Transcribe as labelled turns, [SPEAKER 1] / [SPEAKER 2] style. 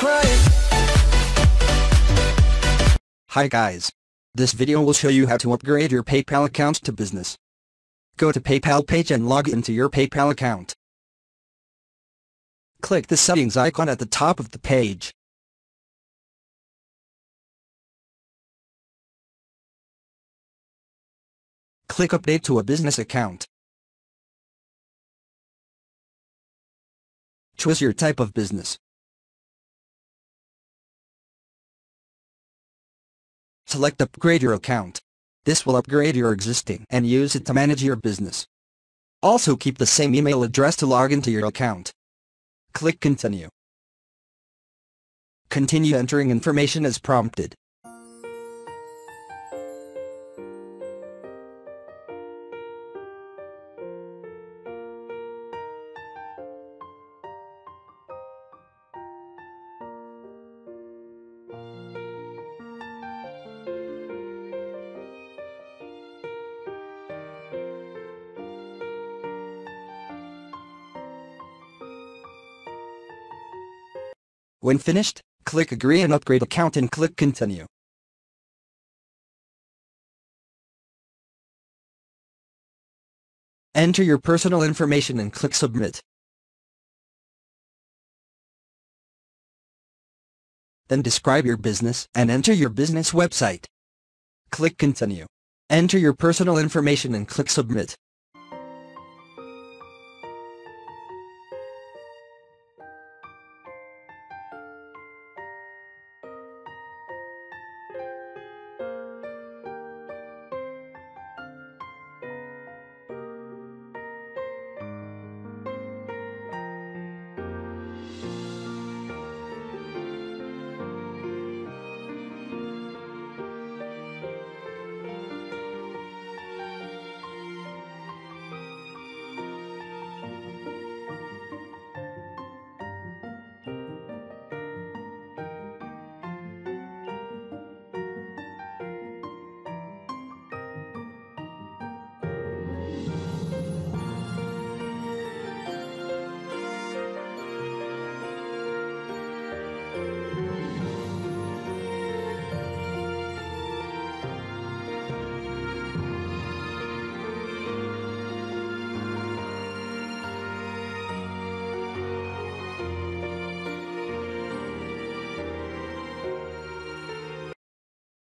[SPEAKER 1] crying.
[SPEAKER 2] Hi guys. This video will show you how to upgrade your PayPal account to business. Go to PayPal page and log into your PayPal account. Click the settings icon at the top of the page. Click Update to a business account. Choose your type of business. Select Upgrade your account. This will upgrade your existing and use it to manage your business. Also keep the same email address to log into your account. Click Continue. Continue entering information as prompted. When finished, click Agree and Upgrade Account and click Continue. Enter your personal information and click Submit. Then describe your business and enter your business website. Click Continue. Enter your personal information and click Submit.